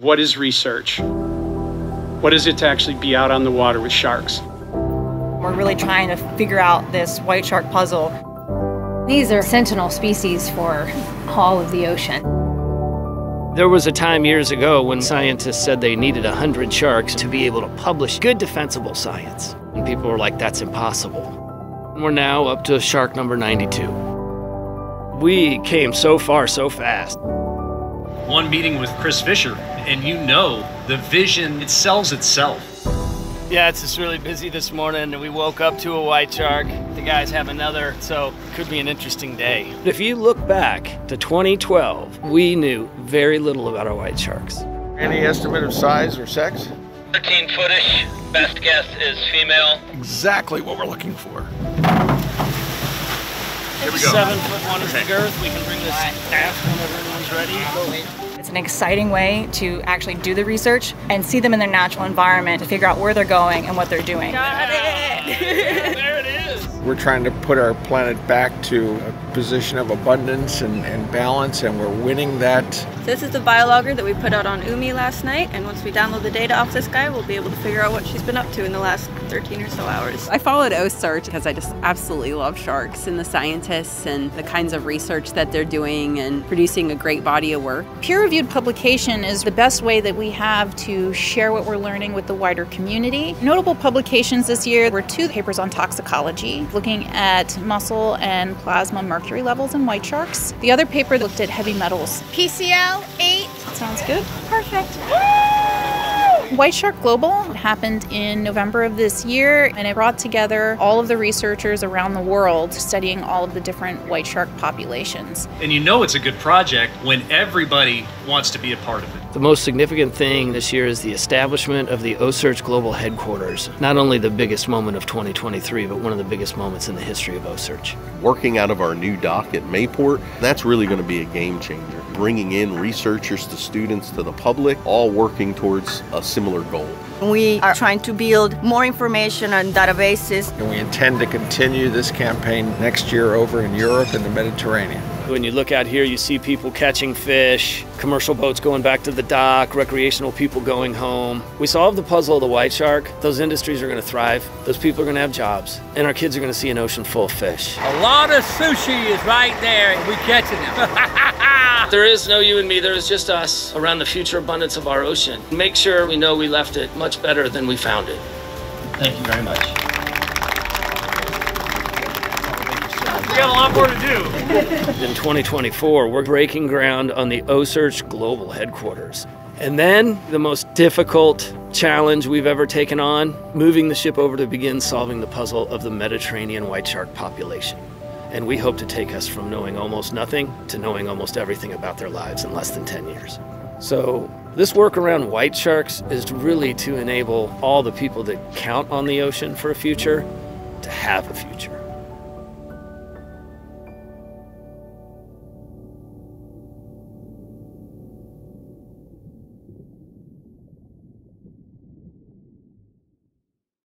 What is research? What is it to actually be out on the water with sharks? We're really trying to figure out this white shark puzzle. These are sentinel species for all of the ocean. There was a time years ago when scientists said they needed 100 sharks to be able to publish good defensible science. And people were like, that's impossible. And we're now up to shark number 92. We came so far so fast. One meeting with Chris Fischer, and you know the vision, it sells itself. Yeah, it's just really busy this morning. We woke up to a white shark. The guys have another, so it could be an interesting day. If you look back to 2012, we knew very little about our white sharks. Any estimate of size or sex? 13 footish. Best guess is female. Exactly what we're looking for. Here we go. Seven foot one is the girth. We can bring this aft whenever everyone's ready. It's an exciting way to actually do the research and see them in their natural environment to figure out where they're going and what they're doing. Got it! there it is! We're trying to put our planet back to a position of abundance and, and balance, and we're winning that. So this is the biologger that we put out on UMI last night, and once we download the data off this guy, we'll be able to figure out what she's been up to in the last 13 or so hours. I followed OCEARCH because I just absolutely love sharks and the scientists and the kinds of research that they're doing and producing a great body of work. Peer-reviewed publication is the best way that we have to share what we're learning with the wider community. Notable publications this year were two papers on toxicology, looking at muscle and plasma mercury levels in white sharks. The other paper looked at heavy metals. PCL 8. Sounds good. Perfect. White Shark Global happened in November of this year, and it brought together all of the researchers around the world studying all of the different white shark populations. And you know it's a good project when everybody wants to be a part of it. The most significant thing this year is the establishment of the OCEARCH Global Headquarters. Not only the biggest moment of 2023, but one of the biggest moments in the history of OCEARCH. Working out of our new dock at Mayport, that's really going to be a game changer. Bringing in researchers to students to the public, all working towards a similar goal. We are trying to build more information and databases. And we intend to continue this campaign next year over in Europe and the Mediterranean. When you look out here, you see people catching fish, commercial boats going back to the dock, recreational people going home. We solve the puzzle of the white shark. Those industries are going to thrive. Those people are going to have jobs. And our kids are going to see an ocean full of fish. A lot of sushi is right there. and we're catching them. there is no you and me. There is just us around the future abundance of our ocean. Make sure we know we left it much better than we found it. Thank you very much. Got a lot more to do. In 2024, we're breaking ground on the OCEARCH Global Headquarters. And then the most difficult challenge we've ever taken on, moving the ship over to begin solving the puzzle of the Mediterranean white shark population. And we hope to take us from knowing almost nothing to knowing almost everything about their lives in less than 10 years. So this work around white sharks is really to enable all the people that count on the ocean for a future to have a future.